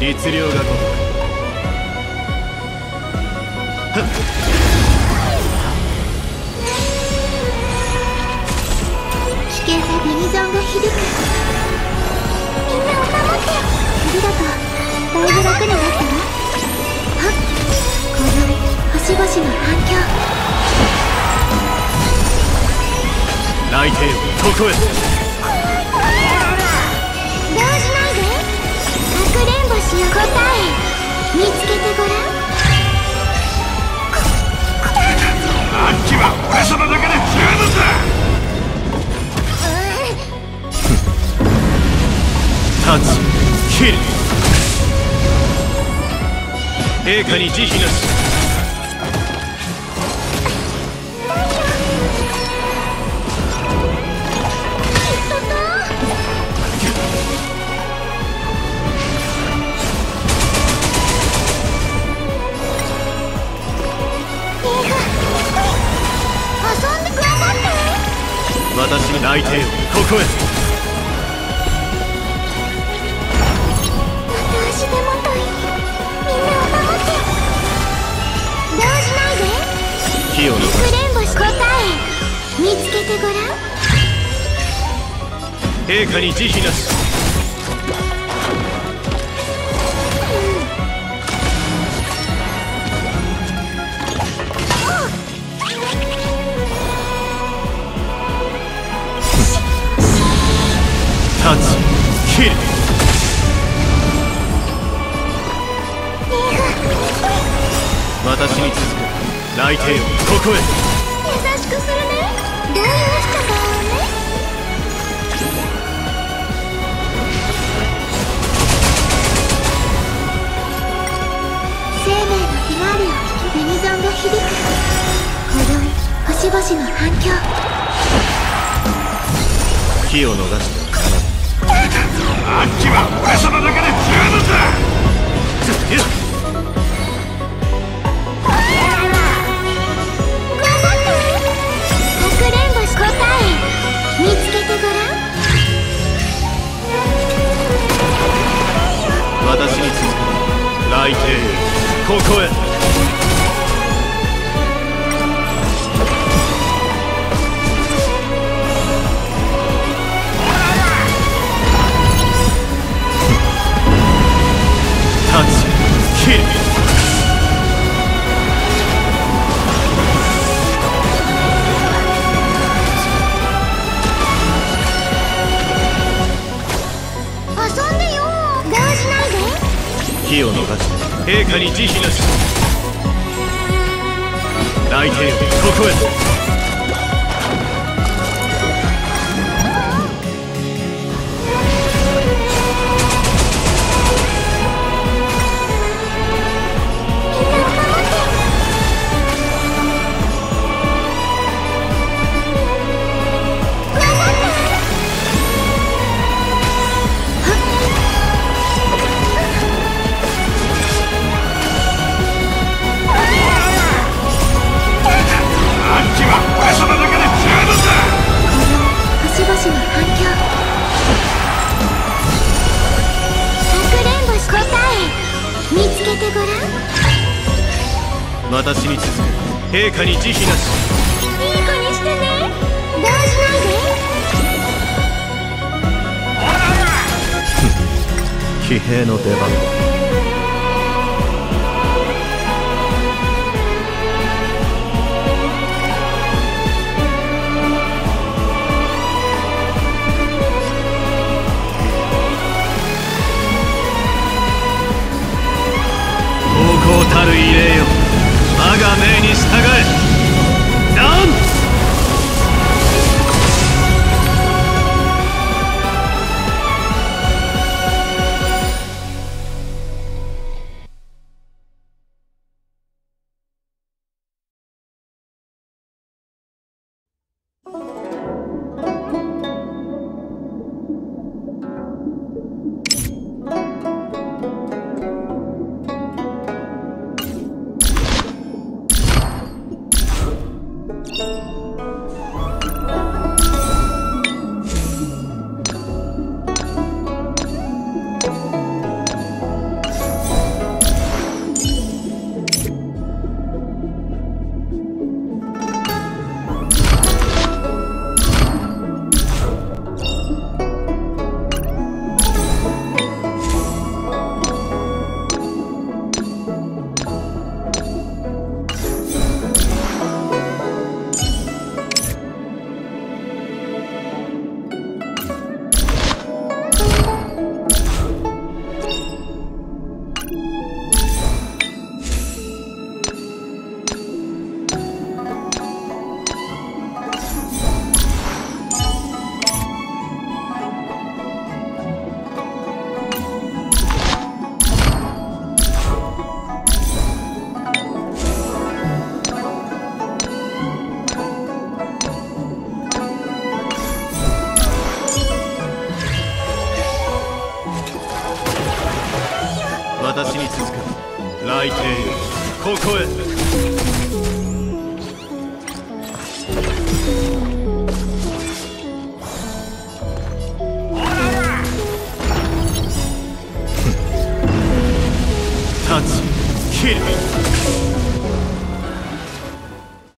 律令がごと。く危険なビニゾンが響くみんなを守って。ありがと。うだいぶ楽になったわはこの星々の反響。内定をここへ。キル陛下に慈悲なし。私に内定をここへ陛下に慈悲なし。タッチキル私に続く内定をここへ。星の反響。火を逃してあっちは俺様だけで十分だ見つけてごらん私に続く内定ここへチキル遊んでよ。動じないで。火を逃して陛下に慈悲なし。内定をここへ私に続く陛下に慈悲なし。いい子にしてね。ないで。騎兵の出番。だ私に続く。雷帝よここへ。